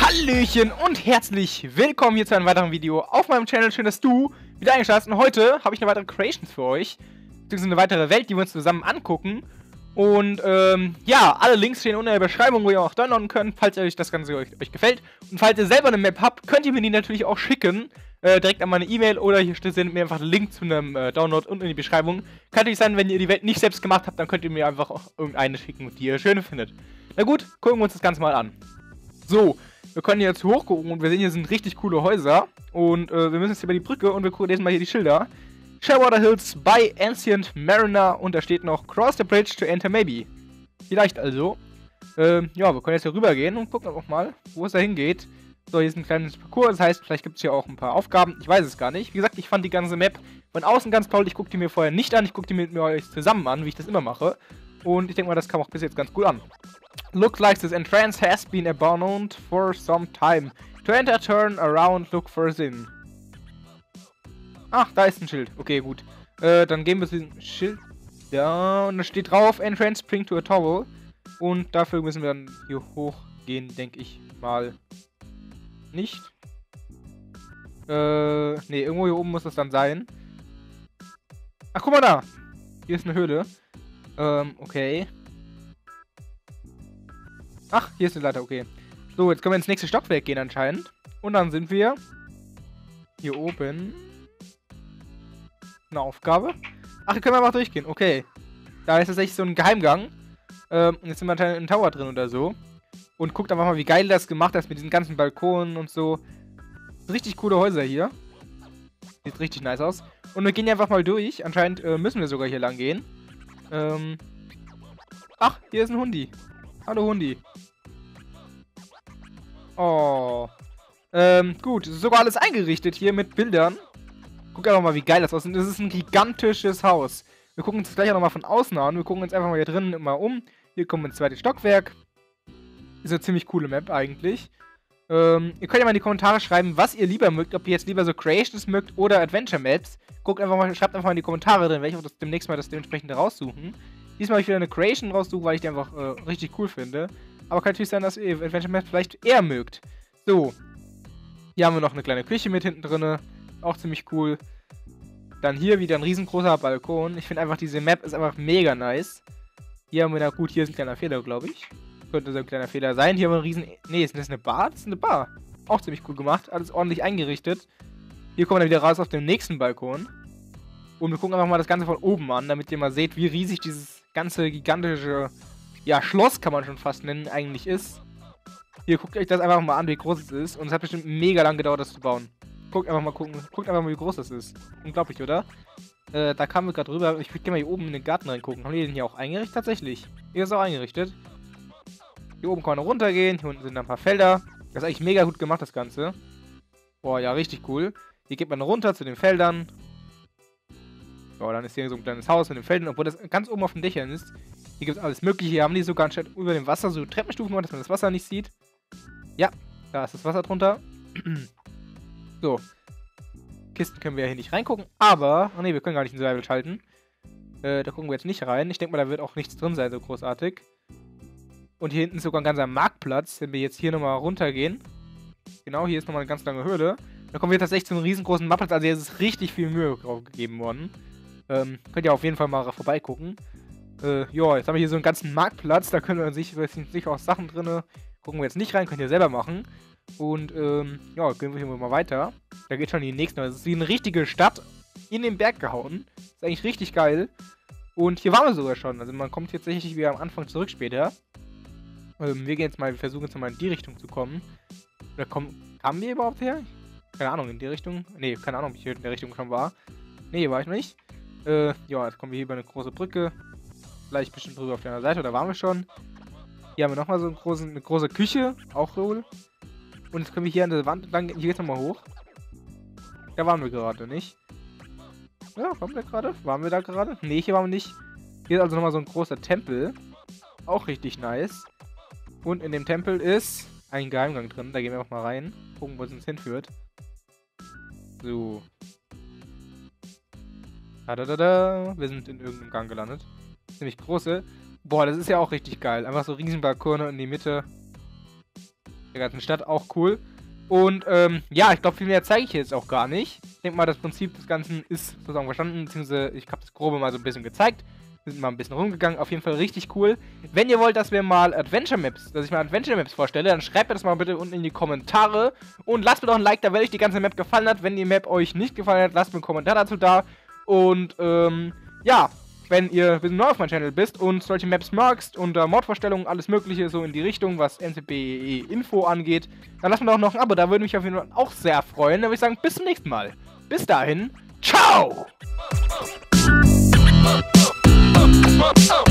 Hallöchen und herzlich willkommen hier zu einem weiteren Video auf meinem Channel. Schön, dass du wieder eingeschaltet hast. Und heute habe ich eine weitere Creations für euch. Beziehungsweise eine weitere Welt, die wir uns zusammen angucken. Und ähm, ja, alle Links stehen unten in der Beschreibung, wo ihr auch downloaden könnt, falls euch das Ganze euch, euch gefällt. Und falls ihr selber eine Map habt, könnt ihr mir die natürlich auch schicken. Äh, direkt an meine E-Mail oder hier sendet mir einfach einen Link zu einem äh, Download unten in die Beschreibung. Kann natürlich sein, wenn ihr die Welt nicht selbst gemacht habt, dann könnt ihr mir einfach auch irgendeine schicken, die ihr schön findet. Na gut, gucken wir uns das Ganze mal an. So, wir können jetzt hochgucken und wir sehen, hier sind richtig coole Häuser. Und äh, wir müssen jetzt über die Brücke und wir lesen mal hier die Schilder. Shearwater Hills by Ancient Mariner und da steht noch Cross the Bridge to enter maybe. Vielleicht also. Ähm, ja, wir können jetzt hier rüber gehen und gucken auch mal, wo es da hingeht. So, hier ist ein kleines Parcours, das heißt, vielleicht gibt es hier auch ein paar Aufgaben. Ich weiß es gar nicht. Wie gesagt, ich fand die ganze Map von außen ganz toll. Ich gucke die mir vorher nicht an, ich gucke die mit mir euch zusammen an, wie ich das immer mache. Und ich denke mal, das kam auch bis jetzt ganz gut an. Looks like this entrance has been abandoned for some time. To enter, turn around, look for in. Ach, da ist ein Schild. Okay, gut. Äh, dann gehen wir zu diesem Schild. Ja, und da steht drauf, Entrance Spring to a Towel. Und dafür müssen wir dann hier hochgehen, denke ich mal. Nicht? Äh, nee, irgendwo hier oben muss das dann sein. Ach, guck mal da. Hier ist eine Höhle. Ähm, okay. Ach, hier ist eine Leiter, okay. So, jetzt können wir ins nächste Stockwerk gehen anscheinend. Und dann sind wir hier oben. Eine Aufgabe. Ach, hier können wir einfach durchgehen, okay. Da ist tatsächlich so ein Geheimgang. Ähm, jetzt sind wir anscheinend in Tower drin oder so. Und guckt einfach mal, wie geil das gemacht ist mit diesen ganzen Balkonen und so. Richtig coole Häuser hier. Sieht richtig nice aus. Und wir gehen hier einfach mal durch. Anscheinend äh, müssen wir sogar hier lang gehen. Ähm. Ach, hier ist ein Hundi. Hallo Hundi. Oh. Ähm, gut. Sogar alles eingerichtet hier mit Bildern. Guck einfach mal, wie geil das aussieht. Das ist ein gigantisches Haus. Wir gucken uns das gleich auch nochmal von außen an. Wir gucken uns einfach mal hier drinnen mal um. Hier kommen wir ins zweite Stockwerk. Ist eine ziemlich coole Map eigentlich. Ähm, ihr könnt ja mal in die Kommentare schreiben, was ihr lieber mögt. Ob ihr jetzt lieber so Creations mögt oder Adventure Maps. Guckt einfach mal, schreibt einfach mal in die Kommentare drin, welche das demnächst mal das dementsprechend raussuchen. Diesmal habe ich wieder eine Creation raussuchen, weil ich die einfach äh, richtig cool finde. Aber kann natürlich sein, dass ihr Adventure Maps vielleicht eher mögt. So. Hier haben wir noch eine kleine Küche mit hinten drin. Auch ziemlich cool. Dann hier wieder ein riesengroßer Balkon. Ich finde einfach, diese Map ist einfach mega nice. Hier haben wir da, gut, hier ist ein kleiner Fehler, glaube ich. Könnte so ein kleiner Fehler sein. Hier haben wir einen riesen... Nee, ist das eine Bar? Das ist eine Bar. Auch ziemlich cool gemacht. Alles ordentlich eingerichtet. Hier kommen wir dann wieder raus auf dem nächsten Balkon. Und wir gucken einfach mal das Ganze von oben an, damit ihr mal seht, wie riesig dieses ganze gigantische, ja, Schloss kann man schon fast nennen, eigentlich ist. Hier, guckt euch das einfach mal an, wie groß es ist. Und es hat bestimmt mega lang gedauert, das zu bauen. Guckt einfach mal gucken. Guckt einfach mal, wie groß das ist. Unglaublich, oder? Äh, da kamen wir gerade rüber. Ich würde gerne mal hier oben in den Garten reingucken. Haben die den hier auch eingerichtet? Tatsächlich. Hier ist auch eingerichtet. Hier oben kann man runtergehen. Hier unten sind ein paar Felder. Das ist eigentlich mega gut gemacht, das Ganze. Boah, ja, richtig cool. Hier geht man runter zu den Feldern. Ja, dann ist hier so ein kleines Haus mit den Feldern, obwohl das ganz oben auf den Dächern ist. Hier gibt es alles mögliche. Hier haben die sogar anstatt über dem Wasser so Treppenstufen gemacht, dass man das Wasser nicht sieht. Ja, da ist das Wasser drunter. so. Kisten können wir hier nicht reingucken, aber... Oh ne, wir können gar nicht in Survival schalten. Äh, da gucken wir jetzt nicht rein. Ich denke mal, da wird auch nichts drin sein, so großartig. Und hier hinten ist sogar ein ganzer Marktplatz, wenn wir jetzt hier nochmal runtergehen. Genau, hier ist nochmal eine ganz lange Höhle. Da kommen wir tatsächlich zu einem riesengroßen Marktplatz. Also hier ist richtig viel Mühe drauf gegeben worden. Ähm, könnt ihr auf jeden Fall mal vorbeigucken. Äh, ja, jetzt haben wir hier so einen ganzen Marktplatz. Da können wir sich, sicher auch Sachen drin. Gucken wir jetzt nicht rein, könnt ihr selber machen. Und, ähm, ja, gehen wir hier mal weiter. Da geht schon die nächste. Das ist wie eine richtige Stadt in den Berg gehauen. Ist eigentlich richtig geil. Und hier waren wir sogar schon. Also man kommt tatsächlich wieder am Anfang zurück später. Ähm, wir gehen jetzt mal, wir versuchen jetzt mal in die Richtung zu kommen. Oder kommen, kamen wir überhaupt her? Keine Ahnung, in die Richtung? Ne, keine Ahnung, ob ich hier in der Richtung schon war. Ne, war ich noch nicht. Äh, ja, jetzt kommen wir hier über eine große Brücke. Vielleicht bestimmt drüber auf der anderen Seite, oder waren wir schon? Hier haben wir nochmal so eine große, eine große Küche, auch wohl. Und jetzt können wir hier an der Wand lang, hier geht's nochmal hoch. Da waren wir gerade, nicht? Ja, waren wir gerade? Waren wir da gerade? Ne, hier waren wir nicht. Hier ist also nochmal so ein großer Tempel. Auch richtig nice. Und in dem Tempel ist ein Geheimgang drin. Da gehen wir auch mal rein. Gucken, wo es uns hinführt. So. Da, da, da, da. Wir sind in irgendeinem Gang gelandet. Ziemlich große. Boah, das ist ja auch richtig geil. Einfach so Riesenbalkone in die Mitte der ganzen Stadt. Auch cool. Und ähm, ja, ich glaube, viel mehr zeige ich jetzt auch gar nicht. Ich denke mal, das Prinzip des Ganzen ist sozusagen verstanden, beziehungsweise ich habe das Grobe mal so ein bisschen gezeigt. Sind mal ein bisschen rumgegangen, auf jeden Fall richtig cool. Wenn ihr wollt, dass wir mal Adventure Maps, dass ich mal Adventure Maps vorstelle, dann schreibt mir das mal bitte unten in die Kommentare. Und lasst mir doch ein Like da, wenn euch die ganze Map gefallen hat. Wenn die Map euch nicht gefallen hat, lasst mir einen Kommentar dazu da. Und ähm, ja, wenn ihr neu auf meinem Channel bist und solche Maps magst und äh, Mordvorstellungen, alles mögliche so in die Richtung, was NCBE Info angeht, dann lasst mir doch noch ein Abo, da würde mich auf jeden Fall auch sehr freuen. Dann würde ich sagen, bis zum nächsten Mal. Bis dahin, ciao! up.